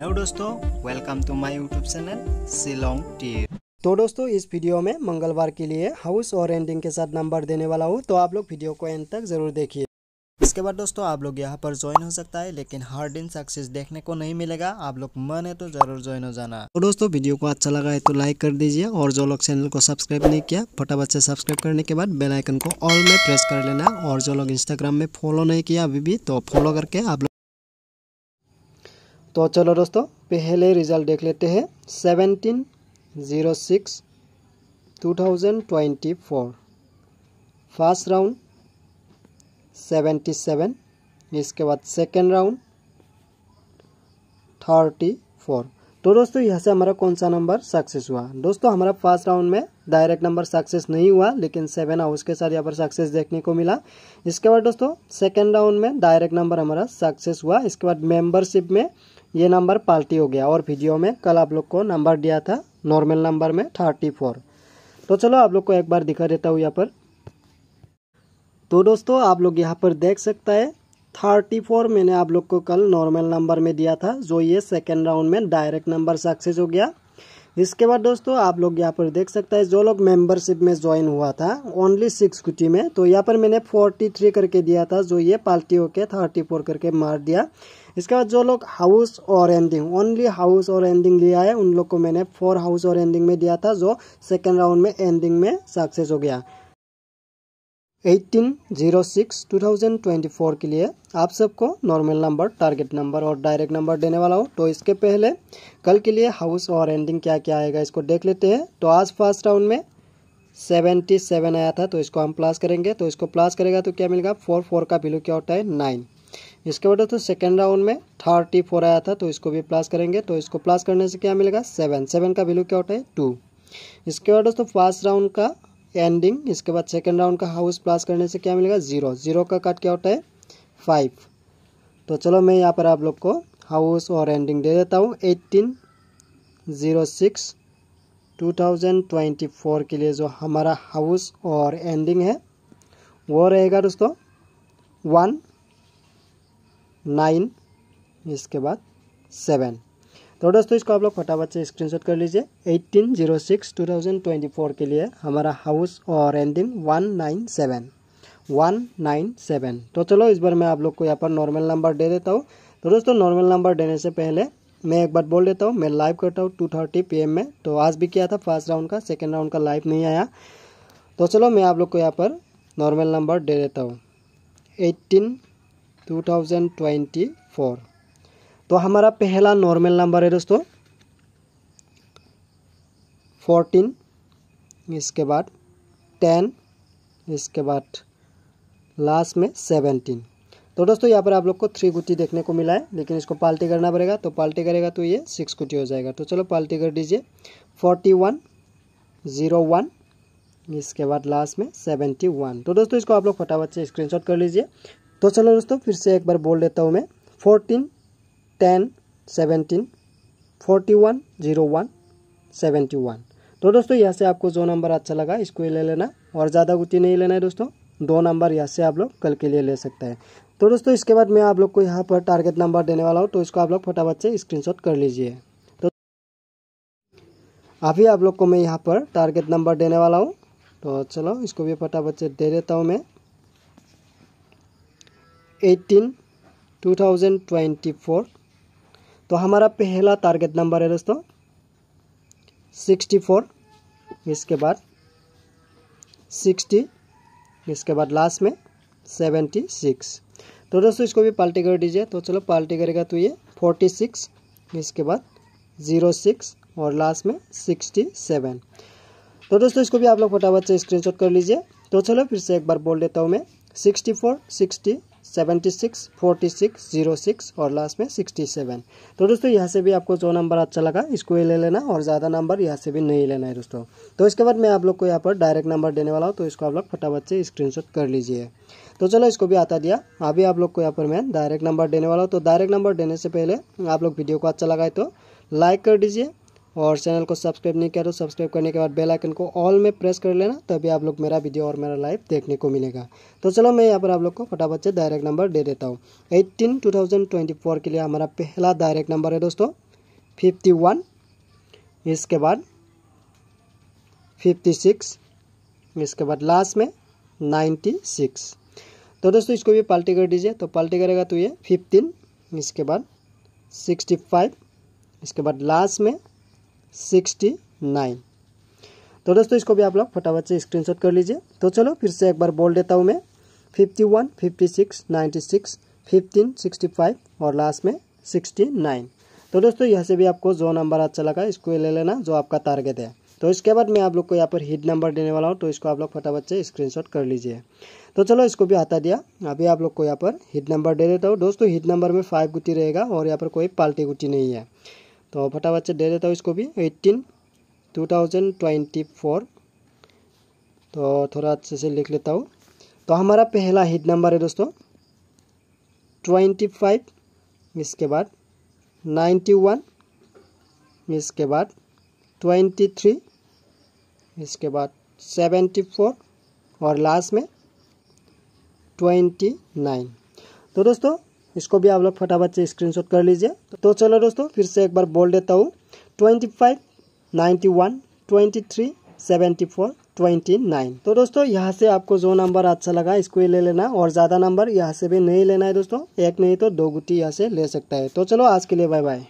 Hello दोस्तों welcome to my YouTube channel Shillong T तो दोस्तों, इस वीडियो में मंगलवार के लिए हाउस और एंडिंग के साथ नंबर देने वाला हूँ तो आप लोग वीडियो को एंड तक ज़रूर देखिए। इसके बाद दोस्तों, आप लोग यहाँ पर ज्वाइन हो सकता है, लेकिन हर दिन सक्सेस देखने को नहीं मिलेगा, आप लोग मन है तो ज़रूर ज्वाइन हो जाना। तो दोस्तों, वीडियो को अच्छा लगा है तो लाइक कर दीजिए, और जो लोग चैनल को सब्सक्राइब नहीं किया, फटाफट से सब्सक्राइब करने के बाद बेल आइकन को ऑल में प्रेस कर लेना, और जो लोग इंस्टाग्राम में फॉलो नहीं किया अभी भी तो फॉलो करके आप तो चलो दोस्तों, पहले रिज़ल्ट देख लेते हैं। Seventeen zero six two thousand twenty four first round seventy seven इसके बाद सेकेंड राउंड थर्टी फोर तो दोस्तों, यहाँ से हमारा कौन सा नंबर सक्सेस हुआ? दोस्तों, हमारा फ़र्स्ट राउंड में डायरेक्ट नंबर सक्सेस नहीं हुआ, लेकिन सेवन हाउस के साथ यहाँ पर सक्सेस देखने को मिला। इसके बाद दोस्तों सेकेंड राउंड में डायरेक्ट नंबर हमारा सक्सेस हुआ। इसके बाद मेंबरशिप में ये नंबर पाल्टी हो गया और वीडियो में कल आप लोग को नंबर दिया था, नॉर्मल नंबर में थर्टी फोर तो चलो आप लोग को एक बार दिखा देता हूँ यहाँ पर। तो दोस्तों, आप लोग यहाँ पर देख सकता है थर्टी फोर मैंने आप लोग को कल नॉर्मल नंबर में दिया था, जो ये सेकेंड राउंड में डायरेक्ट नंबर सक्सेस हो गया। इसके बाद दोस्तों, आप लोग यहाँ पर देख सकते हैं, जो लोग मेंबरशिप में ज्वाइन हुआ था ओनली सिक्स कुटी में तो यहाँ पर मैंने फोर्टी थ्री करके दिया था, जो ये पाल्टी होके थर्टी फोर करके मार दिया। इसके बाद जो लोग हाउस और एंडिंग ओनली हाउस और एंडिंग लिया है उन लोग को मैंने फोर हाउस और एंडिंग में दिया था, जो सेकेंड राउंड में एंडिंग में सक्सेस हो गया। Eighteen zero six two thousand twenty four के लिए आप सबको नॉर्मल नंबर टारगेट नंबर और डायरेक्ट नंबर देने वाला हूँ। तो इसके पहले कल के लिए हाउस और एंडिंग क्या क्या आएगा इसको देख लेते हैं। तो आज फ़र्स्ट राउंड में सेवेंटी सेवन आया था तो इसको हम प्लस करेंगे। तो इसको प्लस करेगा तो क्या मिलेगा? फोर फोर का वैल्यू क्या होता है? नाइन इसके बाद तो सेकेंड राउंड में थर्टी फोर आया था तो इसको भी प्लस करेंगे। तो इसको प्लस करने से क्या मिलेगा? सेवन सेवन का वैल्यू क्या होता है? टू इसके बाद दोस्तों फ़र्स्ट राउंड का एंडिंग इसके बाद सेकेंड राउंड का हाउस प्लस करने से क्या मिलेगा? ज़ीरो ज़ीरो का कट क्या होता है? फाइव तो चलो मैं यहाँ पर आप लोग को हाउस और एंडिंग दे देता हूँ। Eighteen zero six two thousand twenty four के लिए जो हमारा हाउस और एंडिंग है, वो रहेगा दोस्तों वन नाइन इसके बाद सेवन तो दोस्तों, इसको आप लोग फटाफट से स्क्रीनशॉट कर लीजिए। Eighteen zero six two thousand twenty four के लिए हमारा हाउस और ending one nine seven one nine seven तो चलो, इस बार मैं आप लोग को यहाँ पर नॉर्मल नंबर दे देता हूँ। तो दोस्तों नॉर्मल नंबर देने से पहले मैं एक बार बोल देता हूँ, मैं लाइव करता हूँ टू थर्टी पी में। तो आज भी किया था फ़र्स्ट राउंड का सेकेंड राउंड का लाइव नहीं आया। तो चलो, मैं आप लोग को यहाँ पर नॉर्मल नंबर दे देता हूँ। Eighteen two thousand twenty four तो हमारा पहला नॉर्मल नंबर है दोस्तों फोर्टीन इसके बाद टेन इसके बाद लास्ट में सेवेंटीन तो दोस्तों, यहाँ पर आप लोग को थ्री गुटी देखने को मिला है, लेकिन इसको पाल्टी करना पड़ेगा तो पाल्टी करेगा तो ये सिक्स गुटी हो जाएगा। तो चलो पाल्टी कर दीजिए। फोर्टी वन ज़ीरो वन इसके बाद लास्ट में सेवेंटी वन तो दोस्तों, इसको आप लोग फटाफट से स्क्रीनशॉट कर लीजिए। तो चलो दोस्तों, फिर से एक बार बोल देता हूँ मैं। Fourteen ten seventeen forty one zero one seventy one तो दोस्तों, यहाँ से आपको जो नंबर अच्छा लगा, इसको ले लेना। और ज़्यादा गुटी नहीं लेना है दोस्तों। दो नंबर यहाँ से आप लोग कल के लिए ले सकते हैं। तो दोस्तों, इसके बाद मैं आप लोग को यहाँ पर टारगेट नंबर देने वाला हूँ तो इसको आप लोग फटाफट से स्क्रीनशॉट कर लीजिए। तो अभी आप लोग को मैं यहाँ पर टारगेट नंबर देने वाला हूँ। तो चलो, इसको भी फटाफट से दे देता हूँ मैं। Eighteen two thousand twenty four तो हमारा पहला टारगेट नंबर है दोस्तों सिक्सटी फोर इसके बाद सिक्सटी इसके बाद लास्ट में सेवेंटी सिक्स तो दोस्तों, इसको भी पाल्टी कर दीजिए। तो चलो, पाल्टी करेगा तो ये फोर्टी सिक्स इसके बाद ज़ीरो सिक्स और लास्ट में सिक्सटी सेवन तो दोस्तों, इसको भी आप लोग फटाफट से स्क्रीनशॉट कर लीजिए। तो चलो, फिर से एक बार बोल देता हूँ मैं। Sixty four sixty seventy six, forty six, zero six और लास्ट में सिक्सटी सेवन। तो दोस्तों, यहाँ से भी आपको जो नंबर अच्छा लगा, इसको ही ले लेना और ज़्यादा नंबर यहाँ से भी नहीं लेना है दोस्तों। तो इसके बाद मैं आप लोग को यहाँ पर डायरेक्ट नंबर देने वाला हूँ तो इसको आप लोग फटाफट से स्क्रीनशॉट कर लीजिए। तो चलो, इसको भी आता दिया। अभी आप लोग को यहाँ पर मैं डायरेक्ट नंबर देने वाला हूँ। तो डायरेक्ट नंबर देने से पहले आप लोग वीडियो को अच्छा लगाए तो लाइक कर दीजिए। और चैनल को सब्सक्राइब नहीं किया तो सब्सक्राइब करने के बाद बेल आइकन को ऑल में प्रेस कर लेना, तभी आप लोग मेरा वीडियो और मेरा लाइव देखने को मिलेगा। तो चलो मैं यहाँ पर आप लोग को फटाफट से डायरेक्ट नंबर दे देता हूँ। एट्टीन टू के लिए हमारा पहला डायरेक्ट नंबर है दोस्तों फिफ्टी वन इसके बाद फिफ्टी सिक्स इसके बाद लास्ट में नाइन्टी सिक्स तो दोस्तों इसको भी पाल्टी कर दीजिए तो पल्टी करेगा तो ये फिफ्टीन इसके बाद सिक्सटी फाइव इसके बाद लास्ट में सिक्सटी नाइन। तो दोस्तों, इसको भी आप लोग फटाफट से स्क्रीनशॉट कर लीजिए। तो चलो, फिर से एक बार बोल देता हूँ मैं। Fifty one fifty six ninety six fifteen sixty five और लास्ट में सिक्सटी नाइन तो दोस्तों, यहाँ से भी आपको जो नंबर अच्छा लगा, इसको ले लेना जो आपका टारगेट है। तो इसके बाद मैं आप लोग को यहाँ पर हिट नंबर देने वाला हूँ तो इसको आप लोग फटाफट से स्क्रीनशॉट कर लीजिए। तो चलो, इसको भी हटा दिया। अभी आप लोग को यहाँ पर हिट नंबर दे देता हूँ। दोस्तों हिट नंबर में फाइव गुटी रहेगा और यहाँ पर कोई पाल्टी गुटी नहीं है। तो फटाफट से दे देता हूँ इसको भी eighteen two thousand twenty four तो थोड़ा अच्छे से लिख लेता हूँ। तो हमारा पहला हिट नंबर है दोस्तों ट्वेंटी फाइव इसके बाद नाइन्टी वन इसके बाद ट्वेंटी थ्री इसके बाद सेवेंटी फोर और लास्ट में ट्वेंटी नाइन तो दोस्तों इसको भी आप लोग फटाफट से स्क्रीनशॉट कर लीजिए। तो चलो दोस्तों, फिर से एक बार बोल देता हूँ। Twenty five ninety one twenty three seventy four twenty nine तो दोस्तों, यहाँ से आपको जो नंबर अच्छा लगा, इसको ही ले लेना। और ज़्यादा नंबर यहाँ से भी नहीं लेना है दोस्तों। एक नहीं तो दो गुटी यहाँ से ले सकता है। तो चलो, आज के लिए बाय बाय